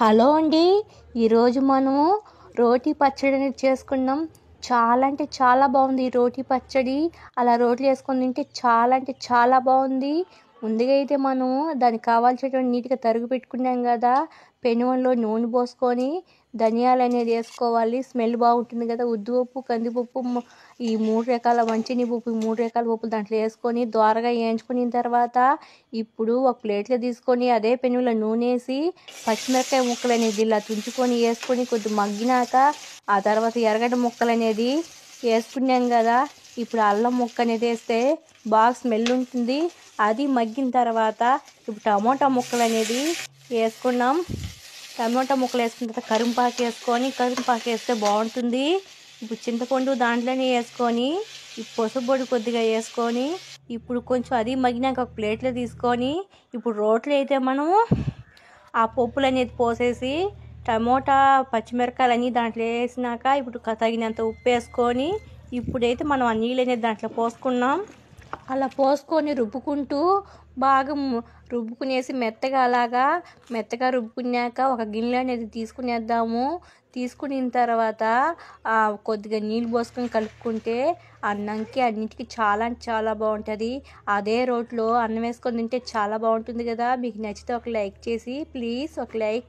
Hello అండి. ఈరోజు మనము రోటీ పచ్చడి అనేది చేసుకున్నాం చాలా అంటే చాలా బాగుంది ఈ రోటీ పచ్చడి. అలా రోటీ వేసుకొని తింటే చాలా అంటే చాలా బాగుంది. ముందుగా అయితే మనం దానికి కావాల్సినటువంటి నీట్గా తరుగు పెట్టుకున్నాం కదా పెనువలో నూనె పోసుకొని ధనియాలు అనేది వేసుకోవాలి. స్మెల్ బాగుంటుంది కదా ఉద్దుపప్పు కందిపప్పు ఈ మూడు రకాల మంచిని పప్పు ఈ మూడు రకాల పప్పులు దాంట్లో వేసుకొని దోరగా వేయించుకున్న తర్వాత ఇప్పుడు ఒక ప్లేట్లో తీసుకొని అదే పెనులో నూనె వేసి పచ్చిమిరకాయ ముక్కలు అనేది ఇలా తుంచుకొని వేసుకొని కొద్ది మగ్గినాక ఆ తర్వాత ఎర్రగడ్డ ముక్కలు అనేది వేసుకున్నాం కదా ఇప్పుడు అల్లం ముక్క అనేది వేస్తే బాగా స్మెల్ ఉంటుంది. అది మగ్గిన తర్వాత ఇప్పుడు టమోటా ముక్కలు అనేది వేసుకున్నాం. టమోటా ముక్కలు వేసుకున్న తర్వాత కరింపాకు వేసుకొని కరింపాకు వేస్తే బాగుంటుంది. ఇప్పుడు చింతపండు దాంట్లోనే వేసుకొని ఈ పసుపొడి కొద్దిగా వేసుకొని ఇప్పుడు కొంచెం అది మగ్గినాక ఒక ప్లేట్లో తీసుకొని ఇప్పుడు రోట్లో అయితే మనము ఆ పప్పులు అనేది పోసేసి టమోటా పచ్చిమిరకాయలు అన్నీ దాంట్లో వేసినాక ఇప్పుడు తగినంత ఉప్పు వేసుకొని ఇప్పుడైతే మనం ఆ నీళ్ళు అనేది దాంట్లో పోసుకున్నాం. అలా పోసుకొని రుబ్బుకుంటూ బాగా రుబ్బుకునేసి మెత్తగా అలాగా మెత్తగా రుబ్బుకున్నాక ఒక గిన్నె అనేది తీసుకునేద్దాము. తీసుకున్న తర్వాత కొద్దిగా నీళ్ళు పోసుకొని కలుపుకుంటే అన్నంకి అన్నిటికి చాలా అంటే చాలా బాగుంటుంది. అదే రోట్లో అన్నం వేసుకొని తింటే చాలా బాగుంటుంది కదా. మీకు నచ్చితే ఒక లైక్ చేసి ప్లీజ్ ఒక లైక్